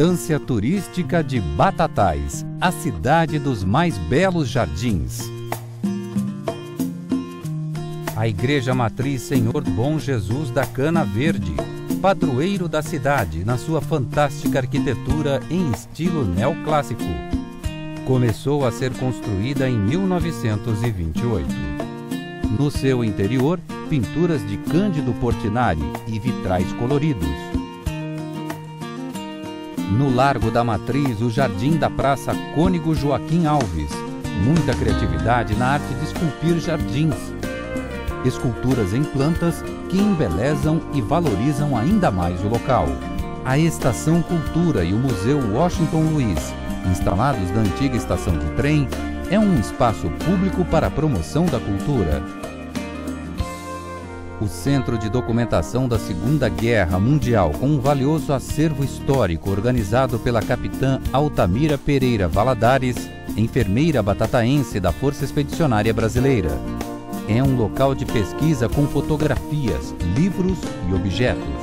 Estância Turística de Batatais, a cidade dos mais belos jardins. A Igreja Matriz Senhor Bom Jesus da Cana Verde, padroeiro da cidade na sua fantástica arquitetura em estilo neoclássico. Começou a ser construída em 1928. No seu interior, pinturas de Cândido Portinari e vitrais coloridos. No Largo da Matriz, o Jardim da Praça Cônigo Joaquim Alves. Muita criatividade na arte de esculpir jardins. Esculturas em plantas que embelezam e valorizam ainda mais o local. A Estação Cultura e o Museu Washington Luiz, instalados na antiga estação de trem, é um espaço público para a promoção da cultura. O Centro de Documentação da Segunda Guerra Mundial, com um valioso acervo histórico organizado pela capitã Altamira Pereira Valadares, enfermeira batataense da Força Expedicionária Brasileira. É um local de pesquisa com fotografias, livros e objetos.